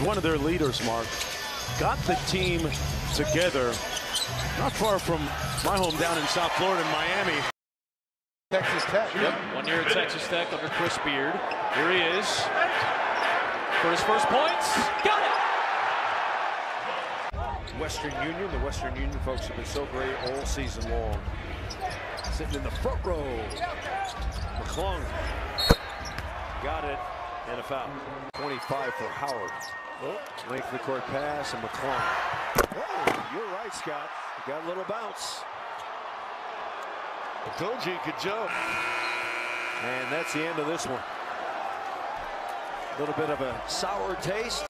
One of their leaders, Mark, got the team together not far from my home down in South Florida in Miami. Texas Tech. Yep. One year at Texas Tech under Chris Beard. Here he is for his first points. Got it. Western Union. The Western Union folks have been so great all season long. Sitting in the front row. McClung got it and a foul. 25 for Howard. Oh, length of the court pass and McClung. Oh, you're right, Scott. You got a little bounce. I told you he could jump. And that's the end of this one. A little bit of a sour taste.